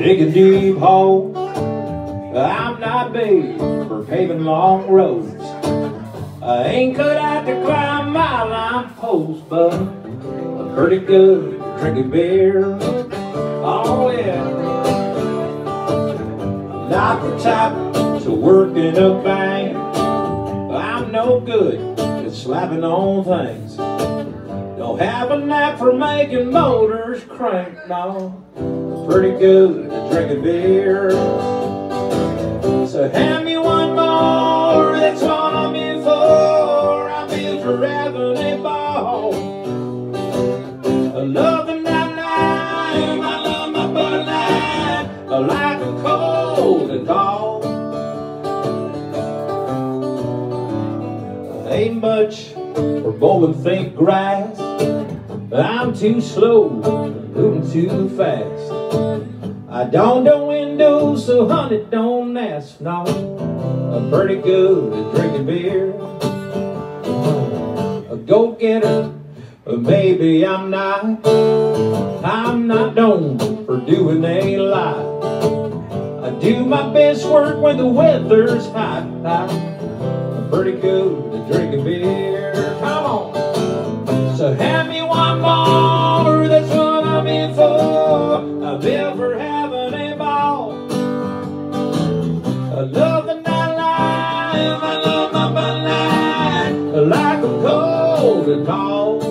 digging deep holes. I'm not made for paving long roads. I ain't cut out to climb my line post, but I'm pretty good drinking beer. Oh yeah. I'm not the type to work in a bank. But I'm no good at slapping on things. Don't have a knack for making motors crank, no. I'm pretty good at drinking beer. So hand me one more, that's what I'm in for. I'm in for having a ball. I love the nightlife, I love my Bud. I like a cold and tall. Ain't much for bowling fake grass. I'm too slow, moving too fast. I don't know windows, so honey, don't ask. No, I'm pretty good at drinking beer. A go-getter, but maybe I'm not. I'm not known for doing a lot. I do my best work when the weather's hot. I'm pretty good at drinking beer. I love the nightlife, I love my Light. Like a cold and tall.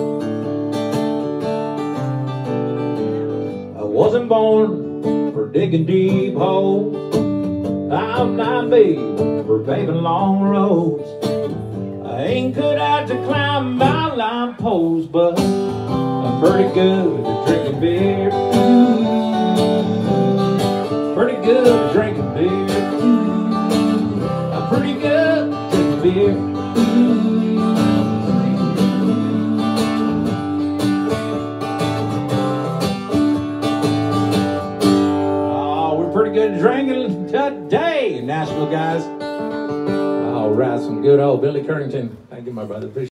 I wasn't born for digging deep holes. I'm not made for paving long roads. I ain't good at to climb my but I'm pretty good at drinking beer. Pretty good at drinking beer. Drinking. Oh, we're pretty good drinking today, Nashville guys. All right, some good old Billy Currington. Thank you, my brother.